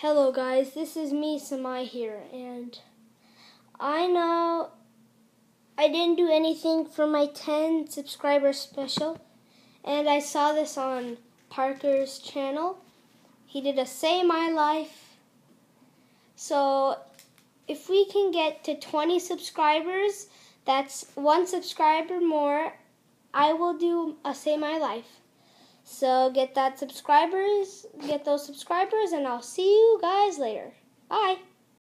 Hello guys, this is me, Samay here, and I know I didn't do anything for my 10 subscriber special, and I saw this on Parker's channel. He did a Say My Life. So if we can get to 20 subscribers, that's one subscriber more, I will do a Say My Life. So get that subscribers, get those subscribers, and I'll see you guys later. Bye.